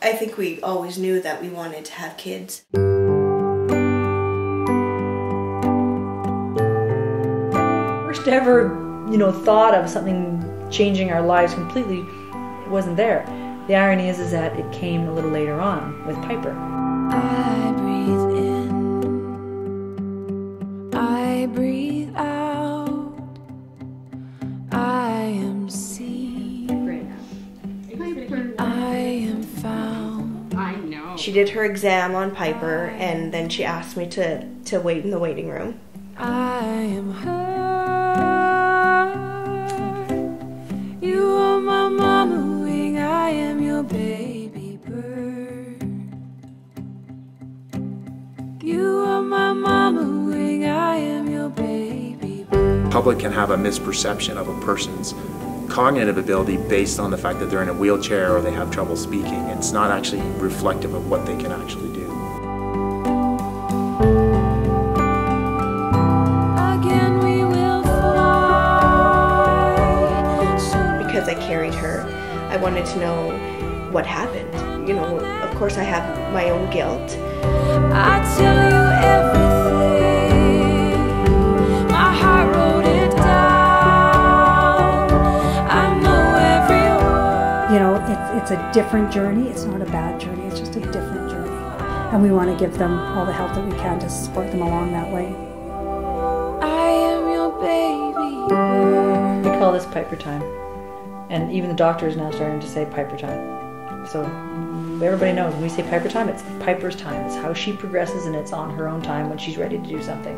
I think we always knew that we wanted to have kids. First ever, you know, thought of something changing our lives completely wasn't there. The irony is, is that it came a little later on with Piper. Uh, She did her exam on Piper and then she asked me to, to wait in the waiting room. I am hurt. You are my mama wing, I am your baby bird. You are my mama wing, I am your baby bird. public can have a misperception of a person's cognitive ability based on the fact that they're in a wheelchair or they have trouble speaking. It's not actually reflective of what they can actually do. Because I carried her, I wanted to know what happened. You know, of course I have my own guilt. It's, it's a different journey. It's not a bad journey. It's just a different journey. And we want to give them all the help that we can to support them along that way. I am your baby. We call this Piper time. And even the doctor is now starting to say Piper time. So everybody knows when we say Piper time, it's Piper's time. It's how she progresses and it's on her own time when she's ready to do something.